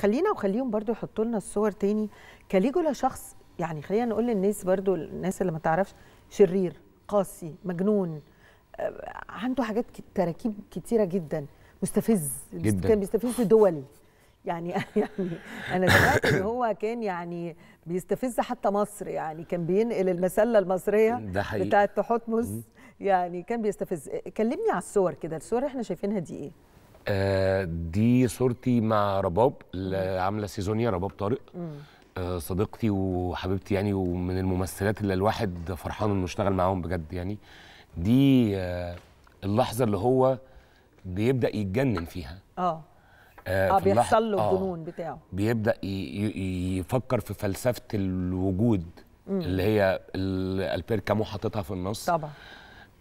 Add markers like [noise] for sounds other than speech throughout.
خلينا وخليهم برضو يحطوا لنا الصور تاني. كاليجولا شخص يعني خلينا نقول للناس برضو الناس اللي ما تعرفش شرير قاسي مجنون آه، عنده حاجات تراكيب كتيرة جدا. مستفز جداً. كان بيستفز دول. يعني [laughs] يعني أنا سمعت إن هو كان يعني بيستفز حتى مصر. يعني كان بينقل المسلة المصرية ده حقيقي. بتاعه تحتمس يعني كان بيستفز. كلمني على الصور كده. الصور إحنا شايفينها دي إيه؟ آه دي صورتي مع رباب اللي عاملة سيزونيا رباب طارق. آه صديقتي وحبيبتي يعني ومن الممثلات اللي الواحد فرحان إنه اشتغل معاهم بجد يعني. دي آه اللحظة اللي هو بيبدأ يتجنن فيها. آه. آه آه في اللحظة- بيحصل له آه، الجنون بتاعه. بيبدأ يفكر في فلسفة الوجود اللي هي ال- البير كامو حاططها في النص. طبعا.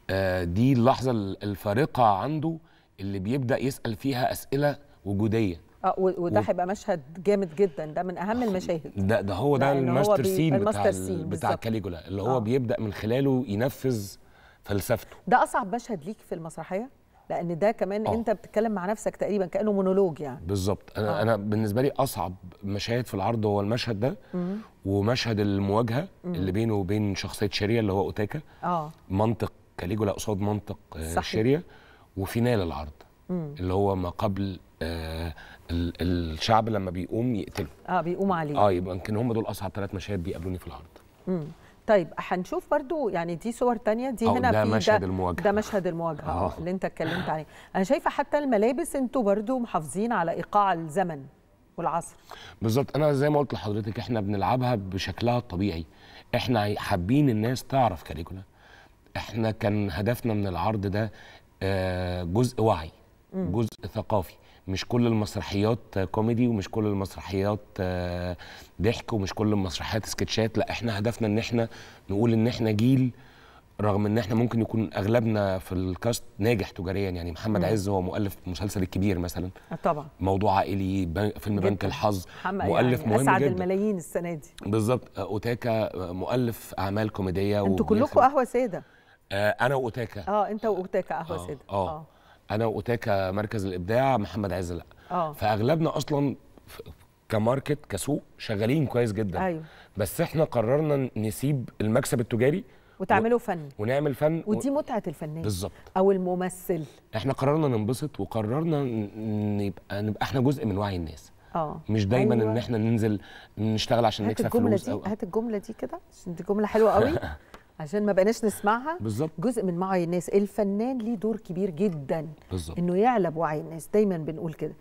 آه، دي اللحظة ال- الفارقة عنده. اللي بيبدأ يسأل فيها أسئلة وجودية. آه و- وده و- هيبقى مشهد جامد جدا. ده من أهم المشاهد. ده ده هو ده الماستر بي- scene بتاع scene بتاع. كاليجولا اللي هو آه. بيبدأ من خلاله ينفذ فلسفته. ده أصعب مشهد ليك في المسرحية؟ لأن ده كمان آه. أنت بتتكلم مع نفسك تقريبا كأنه مونولوج يعني. بالظبط. أنا آه. أنا بالنسبة لي أصعب مشاهد في العرض هو المشهد ده ومشهد المواجهة اللي بينه وبين شخصية شيريا اللي هو أوتاكا. آه. منطق كاليجولا قصاد منطق آه،. شيريا. وفينال العرض اللي هو ما قبل آه ال- الشعب لما بيقوم يقتله آه بيقوم عليه آه يبقى يمكن هم دول أصعب ثلاث مشاهد بيقابلوني في العرض مم. طيب هنشوف برضو يعني دي صور تانية دي آه، هنا ده في مشهد المواجهة. ده مشهد المواجهة آه. آه. اللي انت اتكلمت عليه أنا شايفة حتى الملابس أنتوا برضو محافظين على إيقاع الزمن والعصر بالظبط أنا زي ما قلت لحضرتك إحنا بنلعبها بشكلها الطبيعي إحنا حابين الناس تعرف كاليجولا إحنا كان هدفنا من العرض ده جزء وعي جزء ثقافي. مش كل المسرحيات آه، كوميدي ومش كل المسرحيات آه، ضحك ومش كل المسرحيات سكتشات. لا إحنا هدفنا إن إحنا نقول إن إحنا جيل رغم إن إحنا ممكن يكون أغلبنا في الكاست ناجح تجاريا. يعني محمد عز هو مؤلف مسلسل الكبير مثلا. آه طبعا. موضوع عائلي فيلم بنك جداً. الحظ. محمد مؤلف يعني مهم أسعد جدا. الملايين السنة دي. بالظبط. آه، أوتاكا آه، مؤلف أعمال كوميدية أنتوا كلكم قهوة سادة. آه أنا وأوتاكا. آه أنت وأوتاكا قهوة آه، سادة آه. أنا وأوتاكا مركز الإبداع محمد عز لا. آه. فأغلبنا أصلا كماركت كسوق شغالين كويس جدا. أيوه. بس إحنا قررنا نسيب المكسب التجاري وتعملوا فن. ونعمل فن و- ودي متعة الفنان بالظبط. أو الممثل. إحنا قررنا ننبسط وقررنا نبقى نبقى إحنا جزء من وعي الناس. آه. مش دايما أيوة. ان إحنا ننزل نشتغل عشان هات نكسب الجملة فلوس دي أو هات الجملة دي كده. عشان دي جملة حلوة قوي. [laughs] عشان ما بقناش نسمعها. بالظبط. جزء من وعي الناس الفنان ليه دور كبير جدا بالظبط. إنه يعلى بوعي الناس. دايما بنقول كده.